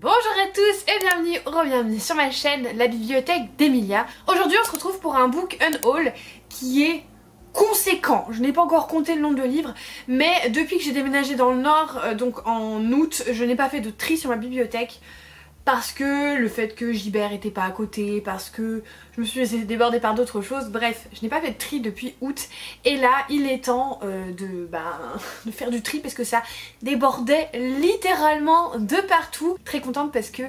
Bonjour à tous et bienvenue ou bienvenue sur ma chaîne La Bibliothèque d'Emilia. Aujourd'hui on se retrouve pour un book unhaul qui est conséquent. Je n'ai pas encore compté le nombre de livres, mais depuis que j'ai déménagé dans le nord, euh, donc en août, je n'ai pas fait de tri sur ma bibliothèque parce que le fait que Gibert était pas à côté, parce que je me suis laissée déborder par d'autres choses, bref, je n'ai pas fait de tri depuis août et là il est temps euh, ben, de faire du tri parce que ça débordait littéralement de partout. Très contente parce que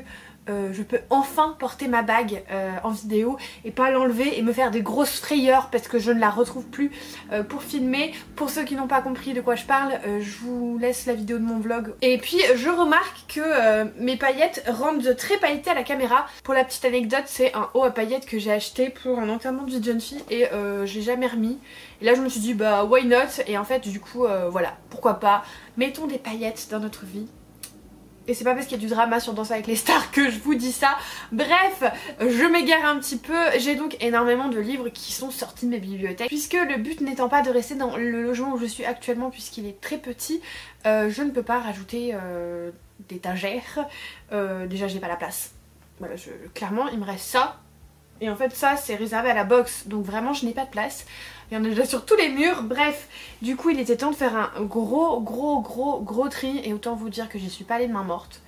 euh, je peux enfin porter ma bague euh, en vidéo et pas l'enlever et me faire des grosses frayeurs parce que je ne la retrouve plus euh, pour filmer. Pour ceux qui n'ont pas compris de quoi je parle, je vous laisse la vidéo de mon vlog. Et puis je remarque que mes paillettes rendent très pailletées à la caméra. Pour la petite anecdote, c'est un haut à paillettes que j'ai acheté pour un enterrement de jeune fille et je l'ai jamais remis. Et là je me suis dit bah why not? Et en fait du coup voilà pourquoi pas? Mettons des paillettes dans notre vie et c'est pas parce qu'il y a du drama sur Danse avec les stars que je vous dis ça. Bref, je m'égare un petit peu. J'ai donc énormément de livres qui sont sortis de mes bibliothèques. Puisque le but n'étant pas de rester dans le logement où je suis actuellement puisqu'il est très petit, euh, je ne peux pas rajouter euh, d'étagères. Euh, déjà j'ai pas la place. Voilà, clairement il me reste ça. Et en fait ça c'est réservé à la box. Donc vraiment je n'ai pas de place. Il y en a déjà sur tous les murs. Bref, du coup, il était temps de faire un gros, gros, gros, gros tri. Et autant vous dire que j'y suis pas allée de main morte.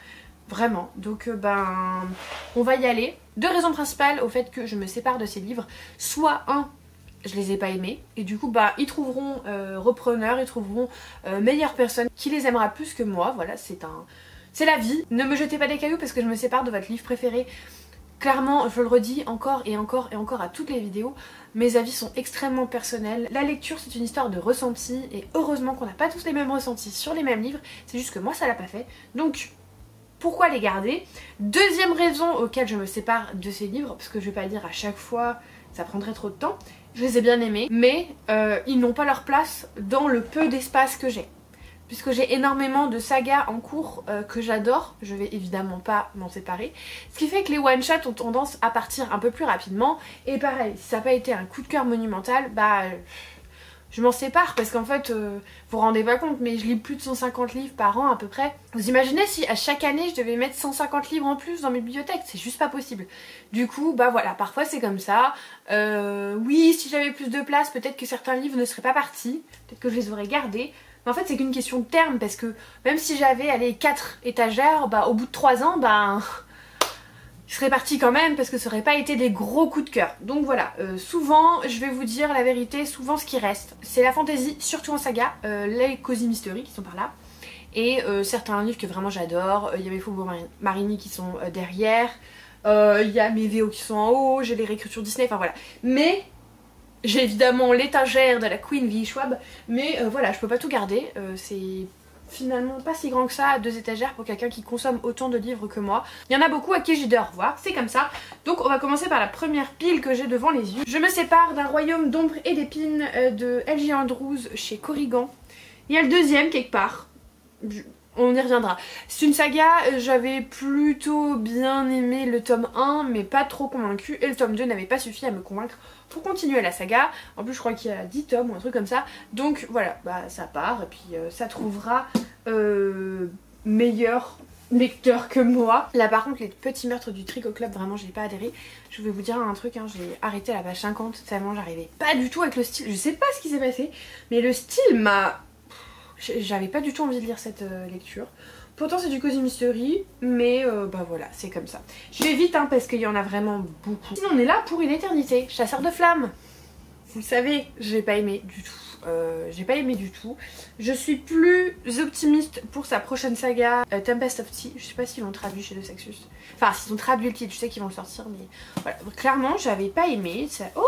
Vraiment. Donc, euh, ben, on va y aller. Deux raisons principales au fait que je me sépare de ces livres. Soit, un, je les ai pas aimés. Et du coup, bah, ils trouveront euh, repreneurs, ils trouveront euh, meilleure personne qui les aimera plus que moi. Voilà, c'est un... C'est la vie. Ne me jetez pas des cailloux parce que je me sépare de votre livre préféré. Clairement, je le redis encore et encore et encore à toutes les vidéos, mes avis sont extrêmement personnels. La lecture c'est une histoire de ressenti et heureusement qu'on n'a pas tous les mêmes ressentis sur les mêmes livres, c'est juste que moi ça l'a pas fait. Donc pourquoi les garder? Deuxième raison auquel je me sépare de ces livres, parce que je vais pas dire à chaque fois ça prendrait trop de temps, je les ai bien aimés, mais euh, ils n'ont pas leur place dans le peu d'espace que j'ai puisque j'ai énormément de sagas en cours euh, que j'adore, je vais évidemment pas m'en séparer. Ce qui fait que les one-shots ont tendance à partir un peu plus rapidement. Et pareil, si ça n'a pas été un coup de cœur monumental, bah je m'en sépare parce qu'en fait, euh, vous vous rendez pas compte, mais je lis plus de 150 livres par an à peu près. Vous imaginez si à chaque année je devais mettre 150 livres en plus dans mes bibliothèques C'est juste pas possible. Du coup, bah voilà, parfois c'est comme ça. Euh, oui, si j'avais plus de place, peut-être que certains livres ne seraient pas partis, peut-être que je les aurais gardés. Mais en fait c'est qu'une question de terme parce que même si j'avais allé 4 étagères, bah au bout de 3 ans, bah je serais partie quand même parce que ça aurait pas été des gros coups de cœur. Donc voilà, euh, souvent, je vais vous dire la vérité, souvent ce qui reste, c'est la fantaisie, surtout en saga, euh, les cosy mystery qui sont par là. Et euh, certains livres que vraiment j'adore, il y a mes Faubourg Marini qui sont derrière, il y a mes VO qui sont en haut, j'ai les réécritures Disney, enfin voilà. Mais j'ai évidemment l'étagère de la Queen V. Schwab, mais euh, voilà, je peux pas tout garder. Euh, c'est finalement pas si grand que ça, deux étagères pour quelqu'un qui consomme autant de livres que moi. Il y en a beaucoup à qui j'ai dit au revoir, c'est comme ça. Donc on va commencer par la première pile que j'ai devant les yeux. Je me sépare d'un royaume d'ombre et d'épines euh, de L.J. Andrews chez Corrigan. Il y a le deuxième quelque part. On y reviendra. C'est une saga, j'avais plutôt bien aimé le tome 1 mais pas trop convaincu et le tome 2 n'avait pas suffi à me convaincre pour continuer la saga. En plus je crois qu'il y a 10 tomes ou un truc comme ça. Donc voilà, bah ça part et puis euh, ça trouvera euh, meilleur lecteur que moi. Là par contre les petits meurtres du Tricot Club vraiment j'ai pas adhéré. Je vais vous dire un truc, hein, j'ai arrêté la page 50 tellement j'arrivais pas du tout avec le style. Je sais pas ce qui s'est passé mais le style m'a j'avais pas du tout envie de lire cette euh, lecture. Pourtant c'est du Cozy Mystery, mais euh, bah voilà, c'est comme ça. Je vais vite hein, parce qu'il y en a vraiment beaucoup. Sinon on est là pour une éternité. Chasseur de flammes. Vous le savez, j'ai pas aimé du tout. Euh, j'ai pas aimé du tout. Je suis plus optimiste pour sa prochaine saga Tempest of Tea. Je sais pas s'ils l'ont traduit chez le Sexus. Enfin, s'ils ont traduit le titre, je sais qu'ils vont le sortir, mais voilà. Clairement, j'avais pas aimé. Oh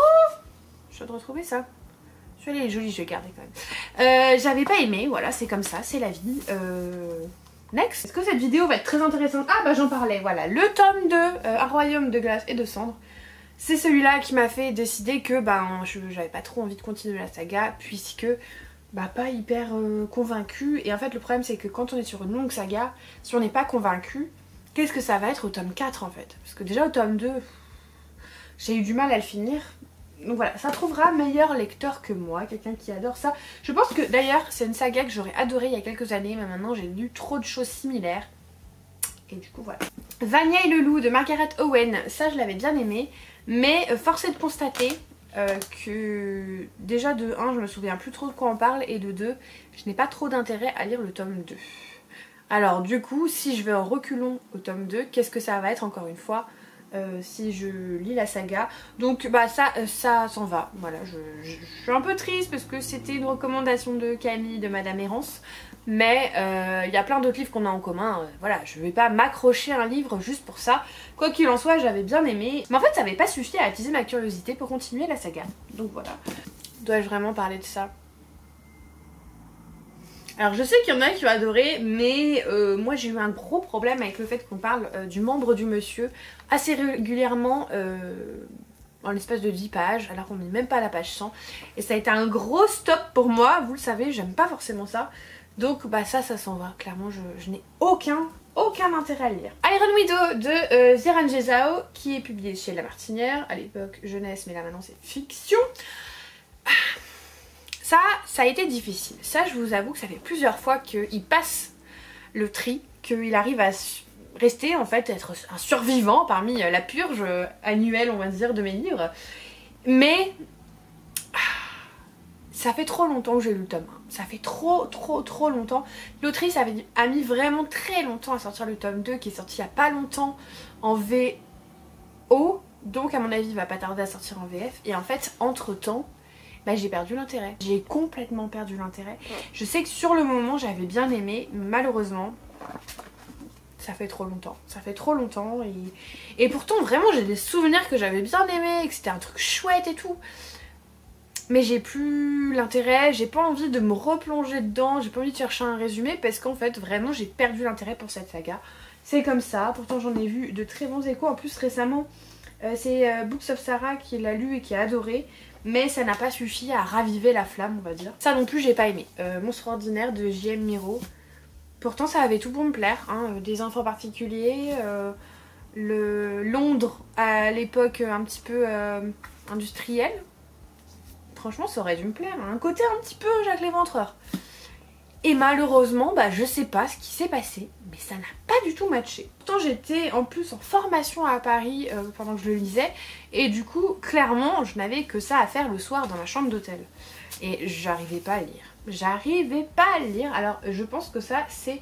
Je dois retrouver ça. Elle est jolie, je vais garder quand même. Euh, J'avais pas aimé, voilà, c'est comme ça, c'est la vie. Euh... Next. Est-ce que cette vidéo va être très intéressante Ah bah j'en parlais, voilà. Le tome 2, euh, Un royaume de glace et de cendres. C'est celui-là qui m'a fait décider que ben j'avais pas trop envie de continuer la saga puisque bah pas hyper euh, convaincu et en fait le problème c'est que quand on est sur une longue saga, si on n'est pas convaincu, qu'est-ce que ça va être au tome 4 en fait? Parce que déjà au tome 2, j'ai eu du mal à le finir donc voilà, ça trouvera meilleur lecteur que moi, quelqu'un qui adore ça. Je pense que d'ailleurs c'est une saga que j'aurais adoré il y a quelques années, mais maintenant j'ai lu trop de choses similaires. Et du coup voilà. Vania et le loup de Margaret Owen, ça je l'avais bien aimé. Mais euh, force est de constater euh, que déjà de 1 je me souviens plus trop de quoi on parle et de 2 je n'ai pas trop d'intérêt à lire le tome 2. Alors du coup si je vais en reculons au tome 2 qu'est-ce que ça va être encore une fois? Euh, si je lis la saga. Donc bah ça, euh, ça s'en va. Voilà, je, suis un peu triste parce que c'était une recommandation de Camille, de Madame Errance. Mais euh, il y a plein d'autres livres qu'on a en commun. voilà, je vais pas m'accrocher un livre juste pour ça. Quoi qu'il en soit, j'avais bien aimé. Mais en fait, ça n'avait pas suffi à attiser ma curiosité pour continuer la saga. Donc voilà. Dois-je vraiment parler de ça? Alors je sais qu'il y en a qui ont adoré, mais euh, moi j'ai eu un gros problème avec le fait qu'on parle euh, du membre du monsieur assez régulièrement euh, en l'espace de 10 pages, alors qu'on n'est même pas à la page 100. Et ça a été un gros stop pour moi, vous le savez, j'aime pas forcément ça. Donc bah ça, ça s'en va. Clairement, je, n'ai aucun, aucun intérêt à lire. Iron Widow de Ziran Jezao, qui est publié chez La Martinière, à l'époque jeunesse, mais là maintenant c'est fiction. Ça, a été difficile. Ça, je vous avoue que ça fait plusieurs fois qu'il passe le tri, qu'il arrive à rester en fait, être un survivant parmi euh, la purge annuelle, on va dire, de mes livres. Mais ah, ça fait trop longtemps que j'ai lu le tome 1. Ça fait trop, trop, trop longtemps. L'autrice a mis vraiment très longtemps à sortir le tome 2 qui est sorti il n'y a pas longtemps en VO. Donc à mon avis il va pas tarder à sortir en VF. Et en fait, entre temps, bah, j'ai perdu l'intérêt. J'ai complètement perdu l'intérêt. Je sais que sur le moment j'avais bien aimé, malheureusement ça fait trop longtemps. Ça fait trop longtemps et, et pourtant vraiment j'ai des souvenirs que j'avais bien aimé, que c'était un truc chouette et tout. Mais j'ai plus l'intérêt, j'ai pas envie de me replonger dedans, j'ai pas envie de chercher un résumé parce qu'en fait vraiment j'ai perdu l'intérêt pour cette saga. C'est comme ça, pourtant j'en ai vu de très bons échos. En plus récemment euh, c'est euh, Books of Sarah qui l'a lu et qui a adoré mais ça n'a pas suffi à raviver la flamme, on va dire. Ça non plus, j'ai pas aimé. Euh, Monstre ordinaire de J.M. Miro. Pourtant, ça avait tout pour me plaire. Hein. Des enfants particuliers, le Londres à l'époque un petit peu industriel. Franchement, ça aurait dû me plaire. Un côté un petit peu Jacques Léventreur. Et malheureusement, bah, je sais pas ce qui s'est passé, mais ça n'a pas du tout matché. Pourtant, j'étais en plus en formation à Paris euh, pendant que je le lisais, et du coup, clairement, je n'avais que ça à faire le soir dans ma chambre d'hôtel. Et j'arrivais pas à lire. J'arrivais pas à lire. Alors, je pense que ça, c'est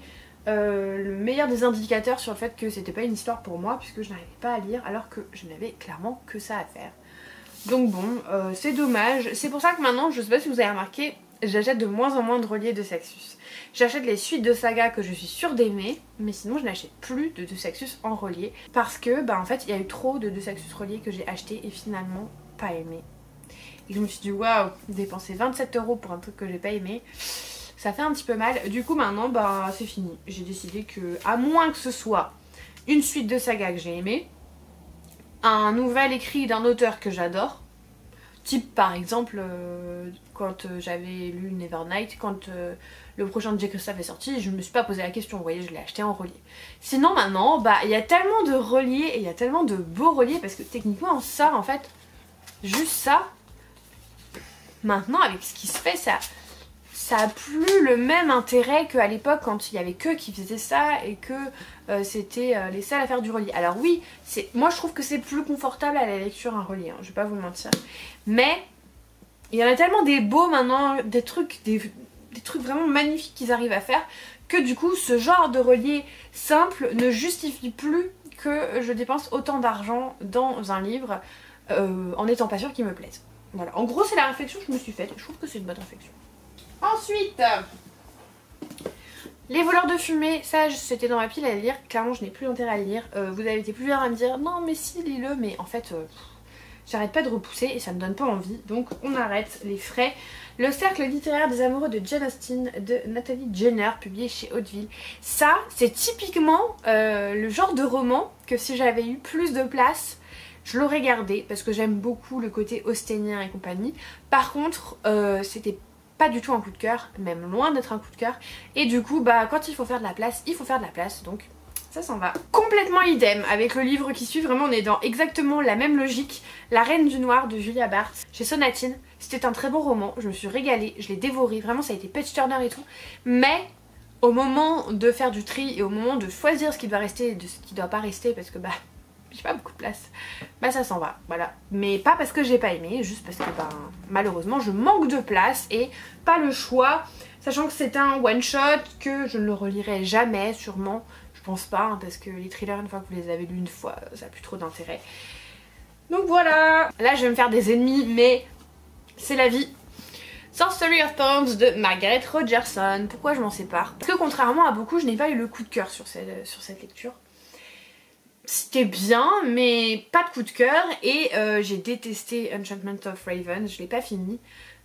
euh, le meilleur des indicateurs sur le fait que c'était pas une histoire pour moi, puisque je n'arrivais pas à lire, alors que je n'avais clairement que ça à faire. Donc bon, euh, c'est dommage. C'est pour ça que maintenant, je sais pas si vous avez remarqué, j'achète de moins en moins de reliés de Saxus. J'achète les suites de saga que je suis sûre d'aimer, mais sinon je n'achète plus de De Saxus en relié parce que bah en fait il y a eu trop de De Saxus reliés que j'ai acheté et finalement pas aimé. Et je me suis dit waouh, dépenser 27 euros pour un truc que j'ai pas aimé, ça fait un petit peu mal. Du coup maintenant bah c'est fini. J'ai décidé que à moins que ce soit une suite de saga que j'ai aimé, un nouvel écrit d'un auteur que j'adore, Type par exemple euh, quand euh, j'avais lu Nevernight, quand euh, le prochain de J. Christophe est sorti, je me suis pas posé la question, vous voyez, je l'ai acheté en relié. Sinon maintenant, bah il y a tellement de reliés et il y a tellement de beaux reliés parce que techniquement ça en fait, juste ça, maintenant avec ce qui se fait, ça, ça a plus le même intérêt qu'à l'époque quand il y avait que qui faisaient ça et que euh, c'était euh, les seuls à faire du relié. Alors oui, moi je trouve que c'est plus confortable à la lecture un relié, hein, je vais pas vous mentir. Mais il y en a tellement des beaux maintenant, des trucs, des, trucs vraiment magnifiques qu'ils arrivent à faire que du coup ce genre de relié simple ne justifie plus que je dépense autant d'argent dans un livre euh, en n'étant pas sûre qu'il me plaise. Voilà, en gros c'est la réflexion que je me suis faite je trouve que c'est une bonne réflexion. Ensuite, les voleurs de fumée, ça c'était dans ma pile à lire, clairement je n'ai plus d'intérêt à lire. Euh, vous avez été plusieurs à me dire non mais si lis-le, mais en fait euh, j'arrête pas de repousser et ça me donne pas envie, donc on arrête les frais. Le cercle littéraire des amoureux de Jane Austen de Nathalie Jenner, publié chez Hauteville. Ça, c'est typiquement euh, le genre de roman que si j'avais eu plus de place, je l'aurais gardé parce que j'aime beaucoup le côté austénien et compagnie. Par contre, c'était pas du tout un coup de cœur, même loin d'être un coup de cœur. Et du coup, bah quand il faut faire de la place, il faut faire de la place, donc ça s'en va. Complètement idem avec le livre qui suit, vraiment on est dans exactement la même logique. La Reine du Noir de Julia Barthes chez Sonatine. C'était un très bon roman, je me suis régalée, je l'ai dévoré, vraiment ça a été page turner et tout. Mais au moment de faire du tri et au moment de choisir ce qui doit rester et de ce qui doit pas rester parce que bah j'ai pas beaucoup de place, bah ça s'en va, voilà. Mais pas parce que j'ai pas aimé, juste parce que bah malheureusement je manque de place et pas le choix, sachant que c'est un one shot que je ne le relirai jamais sûrement, je pense pas, hein, parce que les thrillers une fois que vous les avez lus une fois, ça a plus trop d'intérêt. Donc voilà, là je vais me faire des ennemis mais c'est la vie, Sorcery of Thorns de Margaret Rogerson. Pourquoi je m'en sépare? Parce que contrairement à beaucoup, je n'ai pas eu le coup de cœur sur cette lecture. C'était bien, mais pas de coup de cœur. Et euh, j'ai détesté Enchantment of Raven, je l'ai pas fini.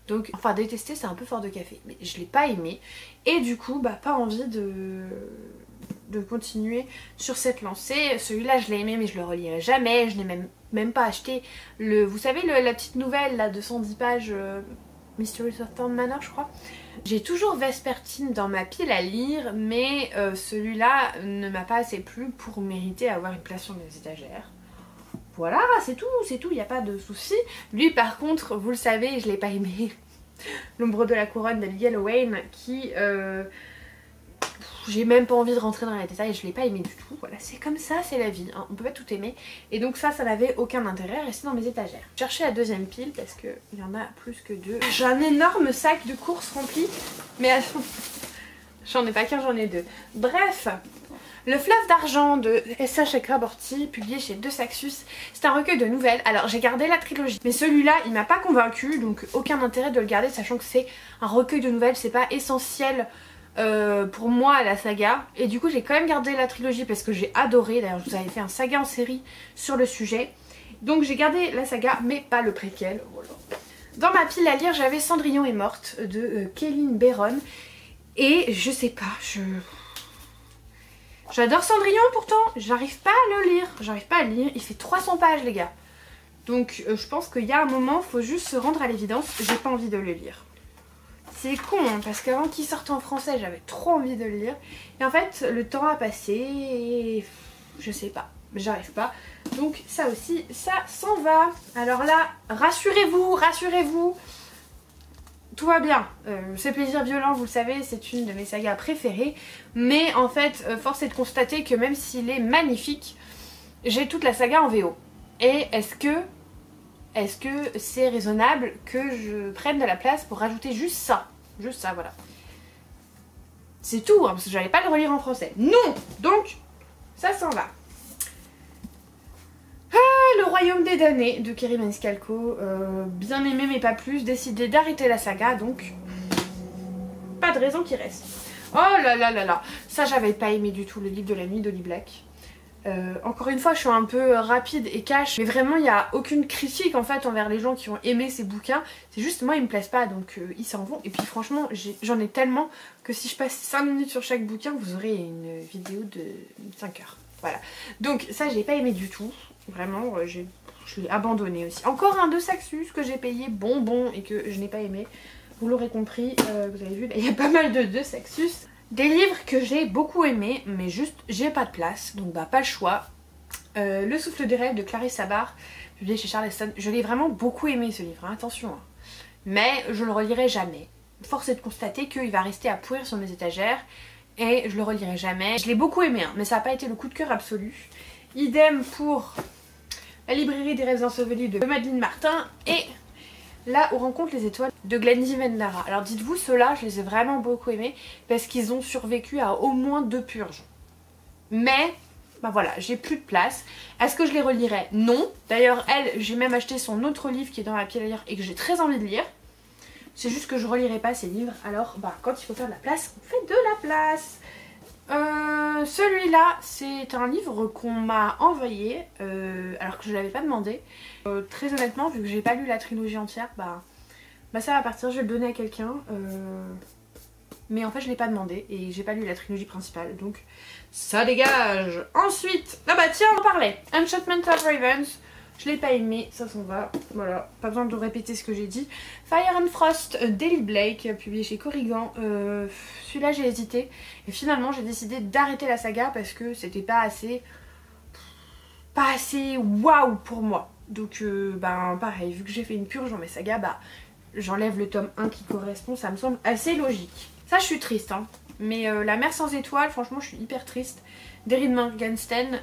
Donc, enfin détester c'est un peu fort de café, mais je l'ai pas aimé. Et du coup, bah pas envie de, de continuer sur cette lancée. Celui-là je l'ai aimé mais je le relirai jamais. Je n'ai même, même pas acheté le. Vous savez la petite nouvelle là de 110 pages euh, Mysteries of Manor je crois. J'ai toujours Vespertine dans ma pile à lire mais euh, celui-là ne m'a pas assez plu pour mériter avoir une place sur mes étagères. Voilà, c'est tout, c'est tout, il n'y a pas de souci. Lui par contre, vous le savez, je l'ai pas aimé. L'ombre de la couronne d'Abigail Wayne qui... Euh, j'ai même pas envie de rentrer dans les détails, je l'ai pas aimé du tout. Voilà, c'est comme ça, c'est la vie, hein. on peut pas tout aimer. Et donc ça, ça n'avait aucun intérêt, rester dans mes étagères. Chercher la deuxième pile parce qu'il y en a plus que deux. J'ai un énorme sac de courses rempli, mais j'en ai pas qu'un, j'en ai deux. Bref, le fleuve d'argent de S.H. Chakraborty, publié chez De Saxus, c'est un recueil de nouvelles. Alors j'ai gardé la trilogie, mais celui-là il m'a pas convaincu, donc aucun intérêt de le garder, sachant que c'est un recueil de nouvelles, c'est pas essentiel euh, pour moi la saga. Et du coup j'ai quand même gardé la trilogie parce que j'ai adoré. D'ailleurs je vous avais fait un saga en série sur le sujet. Donc j'ai gardé la saga mais pas le préquel. Dans ma pile à lire j'avais Cendrillon est morte de euh, Kéline Béron. Et je sais pas je j'adore Cendrillon pourtant. J'arrive pas à le lire. J'arrive pas à le lire. Il fait 300 pages les gars. Donc euh, je pense qu'il y a un moment faut juste se rendre à l'évidence. J'ai pas envie de le lire c'est con hein, parce qu'avant qu'il sorte en français j'avais trop envie de le lire et en fait le temps a passé et je sais pas, j'arrive pas. Donc ça aussi, ça s'en va. Alors là, rassurez-vous, rassurez-vous, tout va bien. Euh, c'est plaisir violent, vous le savez, c'est une de mes sagas préférées. Mais en fait, euh, force est de constater que même s'il est magnifique, j'ai toute la saga en VO. Et est-ce que est-ce que c'est raisonnable que je prenne de la place pour rajouter juste ça? Juste ça, voilà. C'est tout, hein, parce que j'allais pas le relire en français. Non Donc, ça s'en va. Ah, le royaume des damnés de Kerry Maniscalco. Euh, bien aimé mais pas plus. Décidé d'arrêter la saga, donc pas de raison qu'il reste. Oh là là là là Ça j'avais pas aimé du tout le livre de la nuit d'Oli Black. Euh, encore une fois, je suis un peu rapide et cash, mais vraiment, il n'y a aucune critique en fait envers les gens qui ont aimé ces bouquins. C'est juste moi, ils me plaisent pas, donc euh, ils s'en vont. Et puis franchement, j'en ai, tellement que si je passe 5 minutes sur chaque bouquin, vous aurez une vidéo de 5 heures. Voilà. Donc ça, j'ai pas aimé du tout. Vraiment, euh, je l'ai abandonné aussi. Encore un de Saxus que j'ai payé bonbon et que je n'ai pas aimé. Vous l'aurez compris, vous avez vu, il y a pas mal de deux Saxus. Des livres que j'ai beaucoup aimés, mais juste j'ai pas de place, donc bah pas le choix. Euh, le souffle des rêves de Clarisse Sabar, publié chez Charleston. Je l'ai vraiment beaucoup aimé ce livre, hein, attention. Hein. Mais je le relirai jamais. Force est de constater qu'il va rester à pourrir sur mes étagères et je le relirai jamais. Je l'ai beaucoup aimé, hein, mais ça n'a pas été le coup de cœur absolu. Idem pour la librairie des rêves ensevelis de Madeleine Martin et Là où rencontre les étoiles de Glendy Vendara. Alors dites-vous, ceux-là, je les ai vraiment beaucoup aimés parce qu'ils ont survécu à au moins deux purges. Mais, bah voilà, j'ai plus de place. Est-ce que je les relirai? Non. D'ailleurs, elle, j'ai même acheté son autre livre qui est dans la pied d'ailleurs et que j'ai très envie de lire. C'est juste que je relirai pas ces livres. Alors, bah, quand il faut faire de la place, on fait de la place. Euh, celui-là, c'est un livre qu'on m'a envoyé, euh, alors que je ne l'avais pas demandé. Euh, très honnêtement, vu que j'ai pas lu la trilogie entière, bah, bah ça va partir, je vais le donner à quelqu'un. mais en fait, je l'ai pas demandé et j'ai pas lu la trilogie principale, donc ça dégage Ensuite, ah bah tiens, on en parlait Enchantment of Ravens, je l'ai pas aimé, ça s'en va. Voilà, pas besoin de répéter ce que j'ai dit. Fire and Frost, euh, Daily Blake, publié chez Corrigan. Euh, celui-là j'ai hésité. Et finalement j'ai décidé d'arrêter la saga parce que c'était pas assez... Pas assez waouh pour moi. Donc euh, ben pareil, vu que j'ai fait une purge dans mes sagas, bah j'enlève le tome 1 qui correspond, ça me semble assez logique. Ça je suis triste hein. Mais euh, La mer sans étoiles, franchement, je suis hyper triste. d'Erin Morgenstern.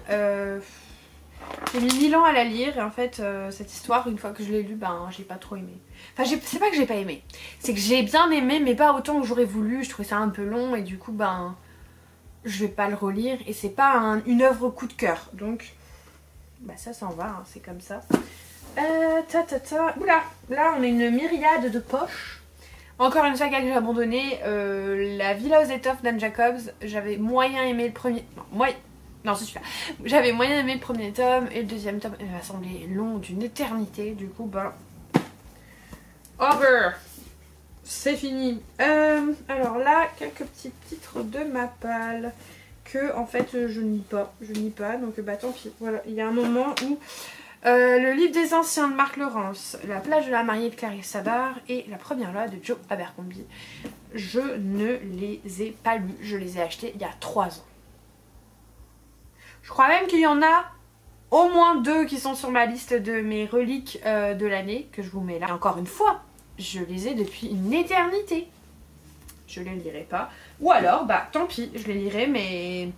J'ai mis mille ans à la lire et en fait, euh, cette histoire, une fois que je l'ai lue, ben, j'ai pas trop aimé. Enfin, c'est pas que j'ai pas aimé. C'est que j'ai bien aimé, mais pas autant que j'aurais voulu. Je trouvais ça un peu long et du coup, ben, je vais pas le relire. Et c'est pas une œuvre coup de cœur. Donc, bah ça s'en va, hein, c'est comme ça. Euh, ta ta ta. Oula, là on a une myriade de poches. Encore une saga que j'ai abandonnée, euh, la Villa aux étoffes d'Anne Jacobs. J'avais moyen aimé le premier. Non, moyen. Non, c'est celui-là. J'avais moyen aimé le premier tome et le deuxième tome il m'a semblé long d'une éternité. Du coup, ben. Over! C'est fini. Euh, alors là, quelques petits titres de ma palle que en fait je nie pas. Je nie pas, donc bah tant pis. Voilà, il y a un moment où euh, le livre des anciens de Marc Laurence, La plage de la mariée de Clarisse Sabar et La première loi de Joe Abercrombie. Je ne les ai pas lus, je les ai achetés il y a 3 ans. Je crois même qu'il y en a au moins deux qui sont sur ma liste de mes reliques euh, de l'année que je vous mets là. encore une fois, je les ai depuis une éternité. Je les lirai pas. Ou alors, bah tant pis, je les lirai, mais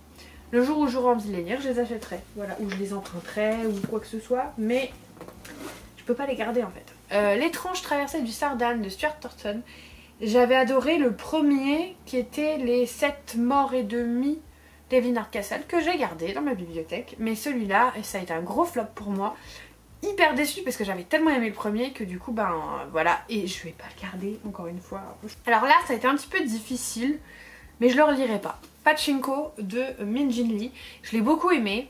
le jour où j'aurai envie de les lire, je les achèterai. Voilà, ou je les emprunterai, ou quoi que ce soit. Mais je peux pas les garder en fait. Euh, L'étrange traversée du Sardane de Stuart Thornton. J'avais adoré le premier qui était Les 7 morts et demi d'Evin Hardcastle que j'ai gardé dans ma bibliothèque. Mais celui-là, ça a été un gros flop pour moi. Hyper déçue parce que j'avais tellement aimé le premier que du coup, ben voilà. Et je vais pas le garder encore une fois. Alors là, ça a été un petit peu difficile mais je le relirai pas. Pachinko de Min Jin Lee. Je l'ai beaucoup aimé.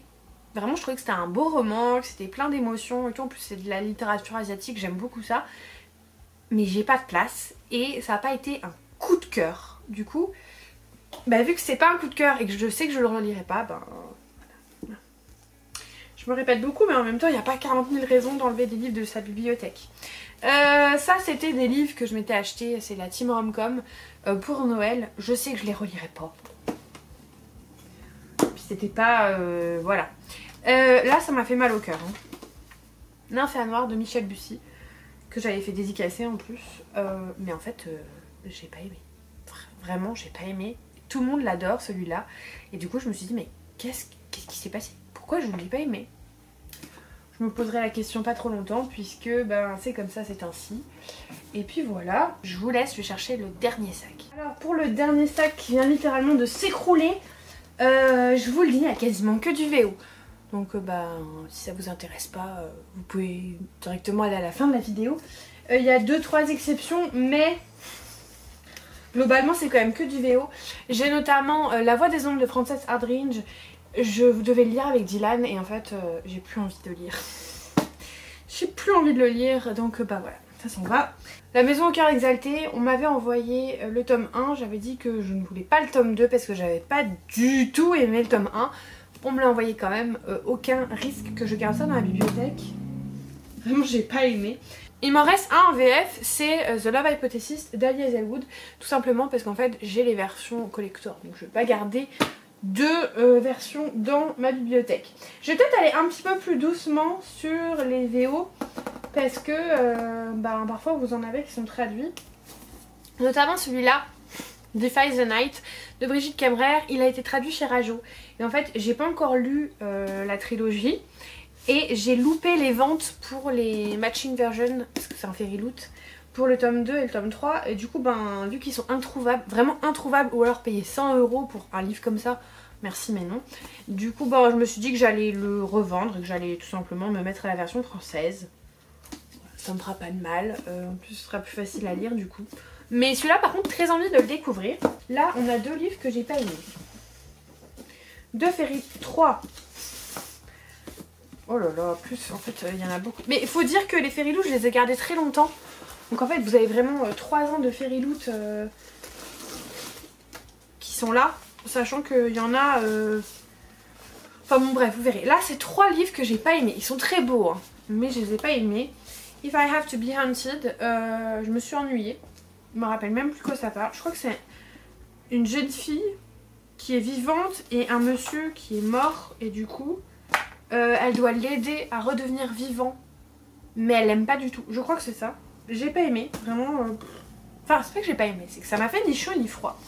Vraiment, je trouvais que c'était un beau roman, que c'était plein d'émotions et tout. En plus, c'est de la littérature asiatique, j'aime beaucoup ça. Mais j'ai pas de place et ça n'a pas été un coup de cœur. Du coup, bah, vu que c'est pas un coup de cœur et que je sais que je le relirai pas, ben je me répète beaucoup, mais en même temps, il n'y a pas 40 000 raisons d'enlever des livres de sa bibliothèque. Euh, ça, c'était des livres que je m'étais acheté. C'est la Team Romcom euh, pour Noël. Je sais que je les relirai pas. Puis c'était pas... Euh, voilà. là, ça m'a fait mal au cœur. Hein. Noir de Michel Bussy. Que j'avais fait dédicacer en plus. mais en fait, j'ai pas aimé. Vraiment, j'ai pas aimé. Tout le monde l'adore, celui-là. Et du coup, je me suis dit, mais qu'est-ce qui s'est passé? Pourquoi je ne l'ai pas aimé? Je me poserai la question pas trop longtemps puisque ben, c'est comme ça, c'est ainsi. Et puis voilà, je vous laisse, je vais chercher le dernier sac. Alors pour le dernier sac qui vient littéralement de s'écrouler, euh, je vous le dis, il n'y a quasiment que du VO. Donc ben, si ça vous intéresse pas, euh, vous pouvez directement aller à la fin de la vidéo. Il y a 2-3 exceptions, mais globalement c'est quand même que du VO. J'ai notamment La Voix des ombres de Frances Hardringe je devais le lire avec Dylan et en fait euh, j'ai plus envie de lire. j'ai plus envie de le lire donc euh, bah voilà, ça s'en va. La maison au cœur exalté, on m'avait envoyé euh, le tome 1, j'avais dit que je ne voulais pas le tome 2 parce que j'avais pas du tout aimé le tome 1. On me l'a envoyé quand même, aucun risque que je garde ça dans la bibliothèque. Vraiment j'ai pas aimé. Il m'en reste un en VF, c'est The Love Hypothesis d'Ali Hazelwood, tout simplement parce qu'en fait j'ai les versions collector, donc je vais pas garder deux euh, versions dans ma bibliothèque. Je vais peut-être aller un petit peu plus doucement sur les VO parce que euh, bah, parfois vous en avez qui sont traduits. Notamment celui-là, Defy the Night de Brigitte Cabrère. Il a été traduit chez Rajo. Et en fait, j'ai pas encore lu euh, la trilogie. Et j'ai loupé les ventes pour les matching versions, parce que c'est un ferry loot, pour le tome 2 et le tome 3. Et du coup, ben, vu qu'ils sont introuvables, vraiment introuvables, ou alors payer 100 euros pour un livre comme ça, merci mais non. Du coup, ben, je me suis dit que j'allais le revendre que j'allais tout simplement me mettre à la version française. Ça me fera pas de mal. Euh, en plus, ce sera plus facile à lire du coup. Mais celui-là, par contre, très envie de le découvrir. Là, on a deux livres que j'ai pas aimés. Deux Ferry 3. Oh là là, plus en fait, il y en a beaucoup. Mais il faut dire que les Ferry je les ai gardés très longtemps. Donc en fait, vous avez vraiment 3 euh, ans de Fairy Loot euh, qui sont là, sachant qu'il y en a... Euh, enfin bon bref, vous verrez. Là, c'est trois livres que j'ai pas aimés. Ils sont très beaux, hein, mais je les ai pas aimés. If I Have to Be Hunted, je me suis ennuyée. Je me rappelle même plus quoi ça parle. Je crois que c'est une jeune fille qui est vivante et un monsieur qui est mort. Et du coup, elle doit l'aider à redevenir vivant. Mais elle l'aime pas du tout. Je crois que c'est ça j'ai pas aimé, vraiment. Euh, enfin, c'est pas que j'ai pas aimé, c'est que ça m'a fait ni chaud ni froid.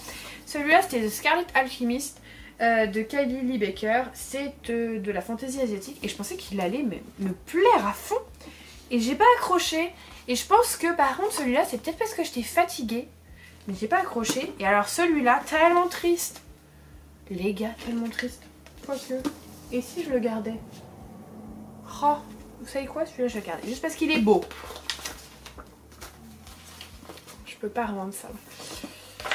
Celui-là c'était The Scarlet Alchemist euh, de Kylie Lee Baker. C'est euh, de la fantaisie asiatique et je pensais qu'il allait me, plaire à fond. Et j'ai pas accroché. Et je pense que par contre celui-là c'est peut-être parce que j'étais fatiguée. Mais j'ai pas accroché. Et alors celui-là, tellement triste. Les gars, tellement triste. Et si je le gardais? Oh, vous savez quoi? Celui-là je le gardais. Juste parce qu'il est beau. Je peux pas revendre ça.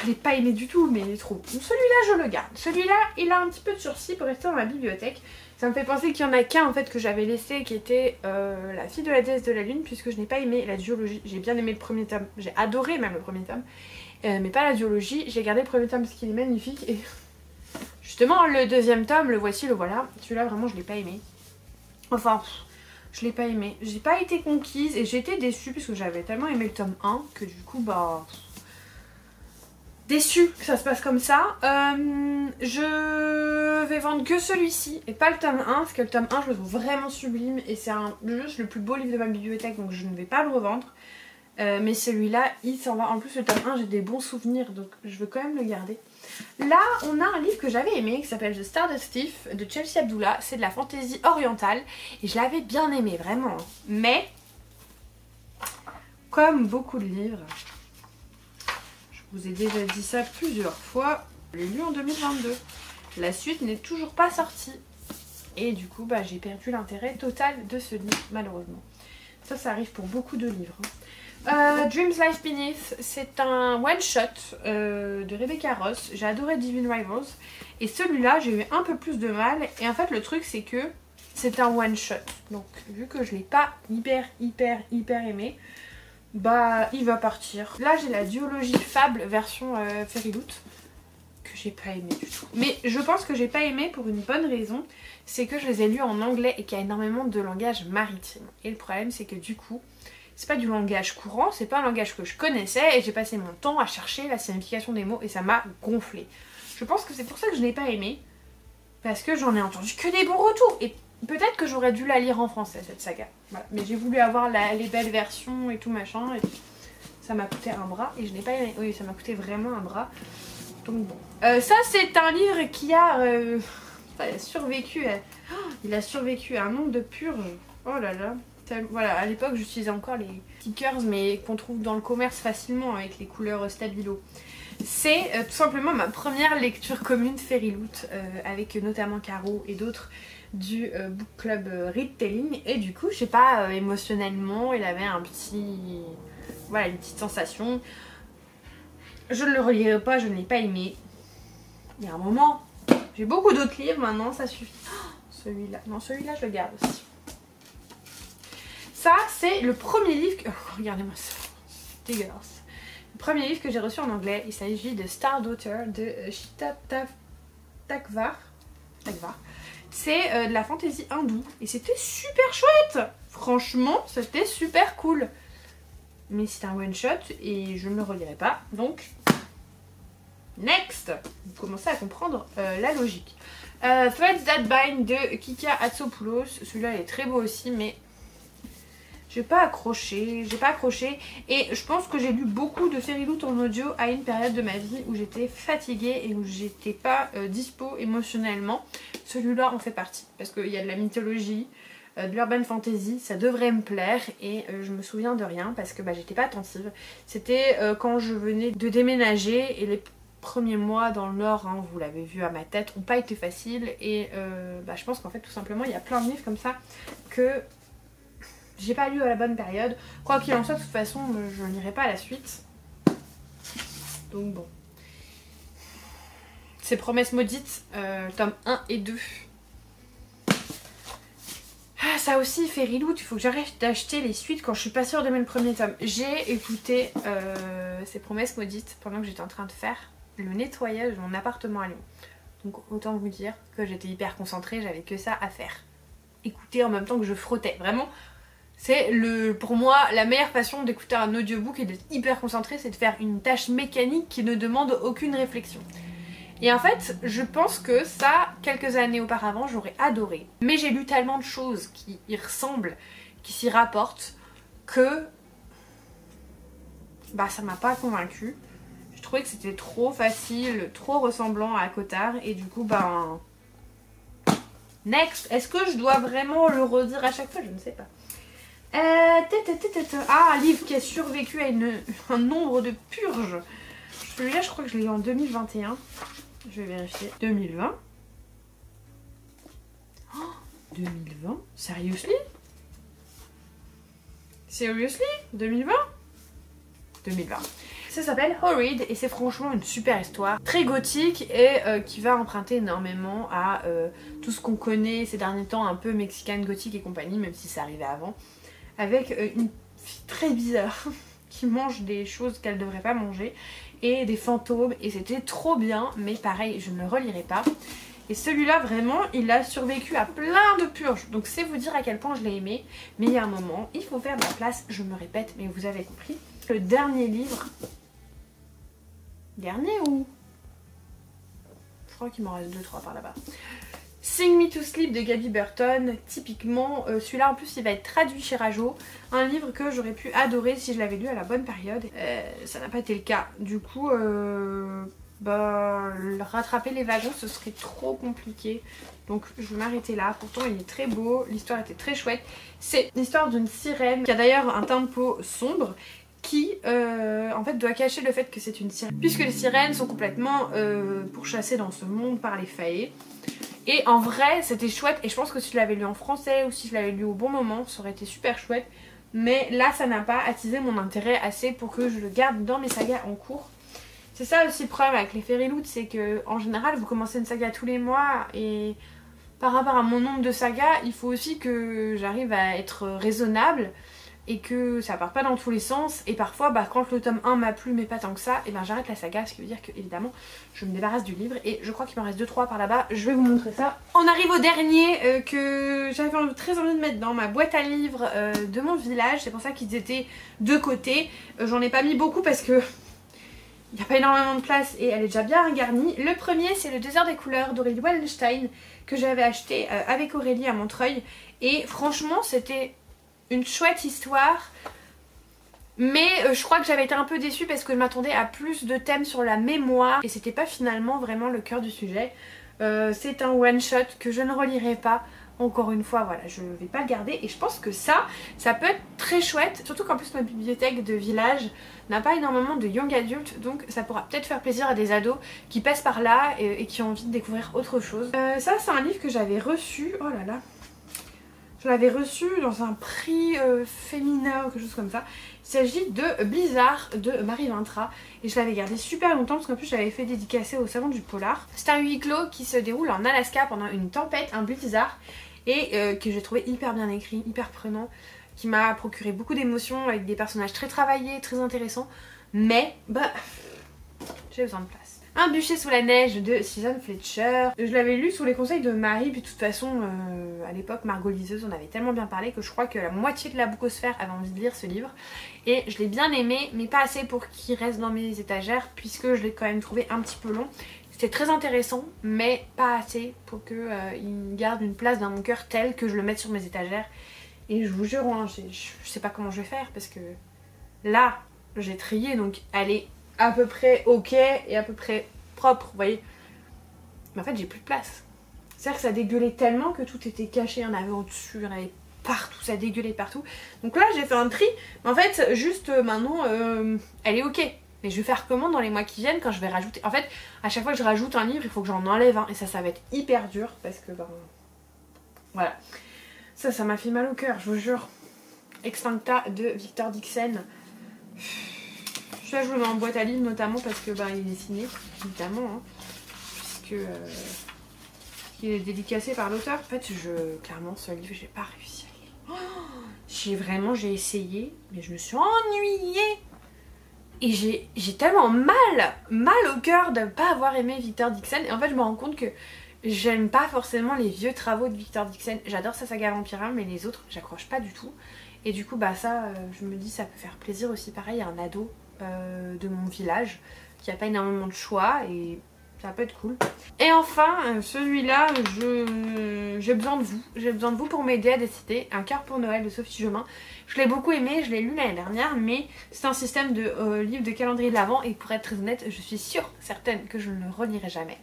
Je l'ai pas aimé du tout, mais il est trop. Donc celui-là, je le garde. Celui-là, il a un petit peu de sursis pour rester dans ma bibliothèque. Ça me fait penser qu'il y en a qu'un en fait que j'avais laissé qui était euh, La fille de la déesse de la lune, puisque je n'ai pas aimé la duologie. J'ai bien aimé le premier tome. J'ai adoré même le premier tome. Euh, mais pas la duologie. J'ai gardé le premier tome parce qu'il est magnifique. Et justement, le deuxième tome, le voici, le voilà. Celui-là, vraiment, je l'ai pas aimé. Enfin, je l'ai pas aimé. J'ai pas été conquise et j'ai été déçue parce que j'avais tellement aimé le tome 1 que du coup, bah déçue que ça se passe comme ça. Euh, je vais vendre que celui-ci et pas le tome 1 parce que le tome 1 je le trouve vraiment sublime et c'est juste le plus beau livre de ma bibliothèque donc je ne vais pas le revendre. Euh, mais celui-là, il s'en va. En plus, le tome 1, j'ai des bons souvenirs, donc je veux quand même le garder. Là, on a un livre que j'avais aimé, qui s'appelle The Stardust Thief, de Chelsea Abdullah. C'est de la fantaisie orientale, et je l'avais bien aimé, vraiment. Mais, comme beaucoup de livres, je vous ai déjà dit ça plusieurs fois. Je l'ai lu en 2022. La suite n'est toujours pas sortie. Et du coup, bah, j'ai perdu l'intérêt total de ce livre, malheureusement. Ça, ça arrive pour beaucoup de livres. Euh, Dreams Life Beneath, c'est un one-shot euh, de Rebecca Ross. J'ai adoré Divine Rivals. Et celui-là, j'ai eu un peu plus de mal. Et en fait, le truc, c'est que c'est un one-shot. Donc, vu que je l'ai pas hyper, hyper, hyper aimé, bah il va partir. Là j'ai la duologie Fable version euh, Fairy Loot que j'ai pas aimé du tout. Mais je pense que j'ai pas aimé pour une bonne raison, c'est que je les ai lus en anglais et qu'il y a énormément de langage maritime. Et le problème c'est que du coup, c'est pas du langage courant, c'est pas un langage que je connaissais et j'ai passé mon temps à chercher la signification des mots et ça m'a gonflé. Je pense que c'est pour ça que je n'ai pas aimé, parce que j'en ai entendu que des bons retours. Et Peut-être que j'aurais dû la lire en français cette saga. Mais j'ai voulu avoir les belles versions et tout machin. Et ça m'a coûté un bras et je n'ai pas aimé. Oui, ça m'a coûté vraiment un bras. Donc bon. Euh, ça, c'est un livre qui a, euh, survécu. À... Oh, il a survécu à un nombre de purges. Oh là là. Voilà, à l'époque, j'utilisais encore les stickers, mais qu'on trouve dans le commerce facilement avec les couleurs stabilo. C'est euh, tout simplement ma première lecture commune Fairy Loot, avec notamment Caro et d'autres du euh, book club euh, retelling. Et du coup je sais pas euh, émotionnellement il avait un petit voilà une petite sensation. Je ne le relirai pas je ne l'ai pas aimé. Il y a un moment j'ai beaucoup d'autres livres maintenant ça suffit. Oh, celui-là non celui-là je le garde aussi ça c'est le premier livre que... Oh, regardez-moi ça dégueulasse le premier livre que j'ai reçu en anglais il s'agit de Star Daughter de Shita Takvar Takvar c'est euh, de la fantaisie hindoue. Et c'était super chouette Franchement, c'était super cool. Mais c'est un one shot et je ne le relirai pas. Donc, next Vous commencez à comprendre euh, la logique. Euh, Threads That Bind de Kika Atsopoulos. Celui-là est très beau aussi, mais j'ai pas accroché, j'ai pas accroché. Et je pense que j'ai lu beaucoup de Fairy Loot en audio à une période de ma vie où j'étais fatiguée et où j'étais pas euh, dispo émotionnellement. Celui-là en fait partie. Parce qu'il y a de la mythologie, euh, de l'urban fantasy, ça devrait me plaire. Et euh, je me souviens de rien parce que bah, j'étais pas attentive. C'était quand je venais de déménager et les premiers mois dans le nord, hein, vous l'avez vu à ma tête, ont pas été faciles. Et bah, je pense qu'en fait tout simplement il y a plein de livres comme ça que j'ai pas lu à la bonne période. Quoi qu'il en soit, de toute façon, je n'irai pas à la suite. Donc bon. C'est Promesses Maudites, euh, tome 1 et 2. Ah, ça aussi, Fairy Loot, il faut que j'arrête d'acheter les suites quand je suis pas sûre d'aimer le premier tome. J'ai écouté euh, ces promesses maudites pendant que j'étais en train de faire le nettoyage de mon appartement à Lyon. Donc autant vous dire que j'étais hyper concentrée, j'avais que ça à faire. Écouter en même temps que je frottais. Vraiment, c'est le, pour moi la meilleure façon d'écouter un audiobook et d'être hyper concentré, c'est de faire une tâche mécanique qui ne demande aucune réflexion. Et en fait, je pense que ça, quelques années auparavant, j'aurais adoré. Mais j'ai lu tellement de choses qui y ressemblent, qui s'y rapportent, que bah ça m'a pas convaincu. trouvais que c'était trop facile, trop ressemblant à Cotard et du coup ben... Next Est-ce que je dois vraiment le redire à chaque fois? Je ne sais pas. Euh, ah, un livre qui a survécu à un nombre de purges. Celui-là, je crois que je l'ai eu en 2021. Je vais vérifier. 2020. 2020 Seriously? Seriously? 2020 2020. Ça s'appelle Horrid et c'est franchement une super histoire, très gothique et euh, qui va emprunter énormément à euh, tout ce qu'on connaît ces derniers temps, un peu mexicaine, gothique et compagnie, même si ça arrivait avant, avec euh, une fille très bizarre qui mange des choses qu'elle devrait pas manger et des fantômes et c'était trop bien, mais pareil, je ne le relirai pas. Et celui-là, vraiment, il a survécu à plein de purges. Donc c'est vous dire à quel point je l'ai aimé. Mais il y a un moment, il faut faire de la place. Je me répète, mais vous avez compris. Le dernier livre... Dernier ou... Je crois qu'il m'en reste 2-3 par là-bas. Sing Me to Sleep de Gabby Burton, typiquement, euh, celui-là en plus il va être traduit chez Rajo, un livre que j'aurais pu adorer si je l'avais lu à la bonne période. Euh, ça n'a pas été le cas, du coup euh, bah, rattraper les wagons ce serait trop compliqué. Donc je vais m'arrêter là. Pourtant il est très beau, l'histoire était très chouette. C'est l'histoire d'une sirène qui a d'ailleurs un peau sombre qui en fait doit cacher le fait que c'est une sirène. Puisque les sirènes sont complètement pourchassées dans ce monde par les faillés. Et en vrai c'était chouette et je pense que si je l'avais lu en français ou si je l'avais lu au bon moment ça aurait été super chouette. Mais là ça n'a pas attisé mon intérêt assez pour que je le garde dans mes sagas en cours. C'est ça aussi le problème avec les Fairy c'est que en général vous commencez une saga tous les mois et par rapport à mon nombre de sagas, il faut aussi que j'arrive à être raisonnable et que ça part pas dans tous les sens et parfois bah, quand le tome 1 m'a plu mais pas tant que ça et ben j'arrête la saga ce qui veut dire que évidemment je me débarrasse du livre et je crois qu'il m'en reste 2-3 par là-bas je vais vous montrer ça on arrive au dernier euh, que j'avais très envie de mettre dans ma boîte à livres euh, de mon village c'est pour ça qu'ils étaient de côté euh, j'en ai pas mis beaucoup parce que il n'y a pas énormément de place et elle est déjà bien garnie. Le premier c'est le désert des couleurs d'Aurélie Wallenstein que j'avais acheté avec Aurélie à Montreuil et franchement c'était une chouette histoire. Mais euh, je crois que j'avais été un peu déçue parce que je m'attendais à plus de thèmes sur la mémoire. Et c'était pas finalement vraiment le cœur du sujet. Euh, c'est un one shot que je ne relirai pas. Encore une fois voilà je ne vais pas le garder. Et je pense que ça ça peut être très chouette. Surtout qu'en plus ma bibliothèque de village n'a pas énormément de young adultes. Donc ça pourra peut-être faire plaisir à des ados qui passent par là et, qui ont envie de découvrir autre chose. Euh, ça c'est un livre que j'avais reçu. Oh là là je l'avais reçu dans un prix euh, féminin ou quelque chose comme ça il s'agit de Blizzard de Marie Vintra et je l'avais gardé super longtemps parce qu'en plus j'avais fait dédicacer au salon du polar. C'est un huis clos qui se déroule en Alaska pendant une tempête, un blizzard et euh, que j'ai trouvé hyper bien écrit, hyper prenant, qui m'a procuré beaucoup d'émotions avec des personnages très travaillés, très intéressants, mais bah j'ai besoin de place. Un bûcher sous la neige de Susan Fletcher. Je l'avais lu sous les conseils de Marie, puis de toute façon, euh, à l'époque, Margot Liseuse en avait tellement bien parlé que je crois que la moitié de la boucosphère avait envie de lire ce livre. Et je l'ai bien aimé, mais pas assez pour qu'il reste dans mes étagères, puisque je l'ai quand même trouvé un petit peu long. C'était très intéressant, mais pas assez pour qu'il euh, garde une place dans mon cœur telle que je le mette sur mes étagères. Et je vous jure, hein, je sais pas comment je vais faire parce que là, j'ai trié, donc elle est à peu près ok et à peu près propre, vous voyez. Mais en fait, j'ai plus de place. C'est-à-dire que ça dégueulait tellement que tout était caché, il en avait au-dessus, il avait partout, ça dégueulait partout. Donc là, j'ai fait un tri, mais en fait, juste euh, maintenant, euh, elle est ok. Mais je vais faire comment dans les mois qui viennent quand je vais rajouter? En fait, à chaque fois que je rajoute un livre, il faut que j'en enlève un. Et ça, ça va être hyper dur parce que, ben... Voilà. Ça, ça m'a fait mal au cœur, je vous jure. Extincta de Victor Dixon. Je le mets en boîte à livres notamment parce que, il est signé, évidemment. Hein, puisque... Euh, il est dédicacé par l'auteur. En fait, je... Clairement, ce livre, j'ai pas réussi à lire. Oh, j'ai vraiment, j'ai essayé, mais je me suis ennuyée et j'ai tellement mal, mal au cœur de ne pas avoir aimé Victor Dixon. Et en fait, je me rends compte que j'aime pas forcément les vieux travaux de Victor Dixon. J'adore sa saga Vampira, mais les autres, j'accroche pas du tout. Et du coup, bah ça, euh, je me dis, ça peut faire plaisir aussi, pareil, à un ado euh, de mon village qui a pas énormément de choix. Et ça peut être cool. Et enfin, euh, celui-là, j'ai besoin de vous. J'ai besoin de vous pour m'aider à décider. Un cœur pour Noël de Sophie Jomain. Je l'ai beaucoup aimé, je l'ai lu l'année dernière, mais c'est un système de livre de calendrier de l'Avent et pour être très honnête, je suis sûre, certaine que je ne le relirai jamais.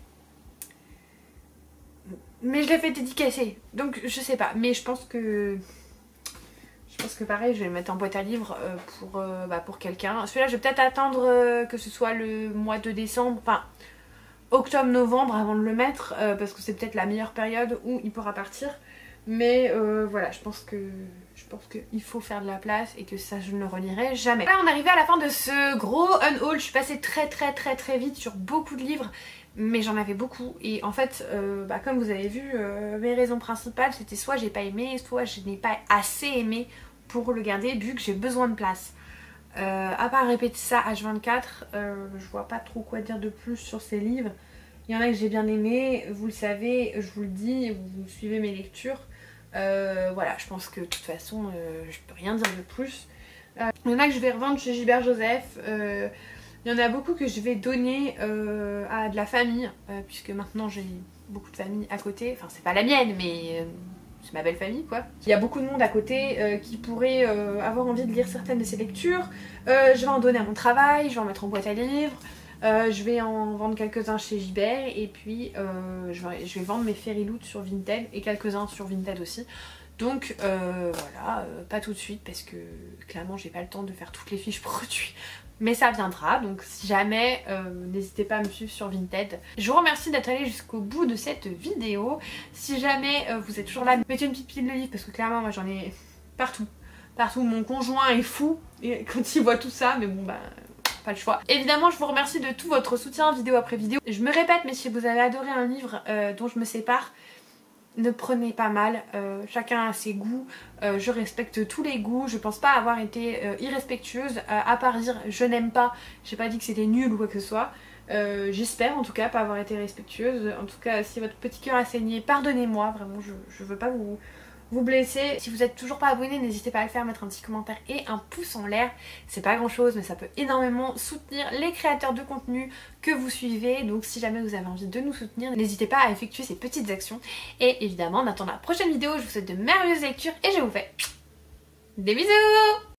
Mais je l'ai fait dédicacer, donc je sais pas. Mais je pense que je pense que pareil, je vais le mettre en boîte à livres euh, pour, bah, pour quelqu'un. Celui-là, je vais peut-être attendre que ce soit le mois de décembre. Enfin, octobre-novembre avant de le mettre euh, parce que c'est peut-être la meilleure période où il pourra partir. Mais euh, voilà, je pense que je pense qu'il faut faire de la place et que ça je ne le relirai jamais. Là on est arrivé à la fin de ce gros unhaul, je suis passée très très très très vite sur beaucoup de livres mais j'en avais beaucoup et en fait euh, bah, comme vous avez vu mes raisons principales c'était soit j'ai pas aimé soit je n'ai pas assez aimé pour le garder vu que j'ai besoin de place. Euh, à part répéter ça H24, euh, je vois pas trop quoi dire de plus sur ces livres. Il y en a que j'ai bien aimé, vous le savez, je vous le dis, vous suivez mes lectures. Euh, voilà, je pense que de toute façon, je peux rien dire de plus. il y en a que je vais revendre chez Gilbert Joseph. Il y en a beaucoup que je vais donner à de la famille, puisque maintenant j'ai beaucoup de famille à côté. Enfin, c'est pas la mienne, mais c'est ma belle famille quoi. Il y a beaucoup de monde à côté euh, qui pourrait euh, avoir envie de lire certaines de ces lectures. Euh, je vais en donner à mon travail, je vais en mettre en boîte à livres. je vais en vendre quelques-uns chez Gibert et puis je vais, je, vais, vendre mes Fairy Loot sur Vinted et quelques-uns sur Vinted aussi. Donc voilà, pas tout de suite parce que clairement j'ai pas le temps de faire toutes les fiches produits mais ça viendra donc si jamais euh, n'hésitez pas à me suivre sur Vinted je vous remercie d'être allé jusqu'au bout de cette vidéo si jamais euh, vous êtes toujours là mettez une petite pile de livres parce que clairement moi j'en ai partout partout mon conjoint est fou et quand il voit tout ça mais bon bah pas le choix. Évidemment, je vous remercie de tout votre soutien vidéo après vidéo. Je me répète, mais si vous avez adoré un livre euh, dont je me sépare, ne prenez pas mal, euh, chacun a ses goûts, euh, je respecte tous les goûts, je pense pas avoir été euh, irrespectueuse, à part dire je n'aime pas, j'ai pas dit que c'était nul ou quoi que ce soit, j'espère en tout cas pas avoir été respectueuse, en tout cas si votre petit cœur a saigné, pardonnez-moi, vraiment je, je veux pas vous, vous blesser. Si vous êtes toujours pas abonné, n'hésitez pas à le faire, mettre un petit commentaire et un pouce en l'air. C'est pas grand chose, mais ça peut énormément soutenir les créateurs de contenu que vous suivez. Donc si jamais vous avez envie de nous soutenir, n'hésitez pas à effectuer ces petites actions. Et évidemment, en attendant la prochaine vidéo, je vous souhaite de merveilleuses lectures et je vous fais des bisous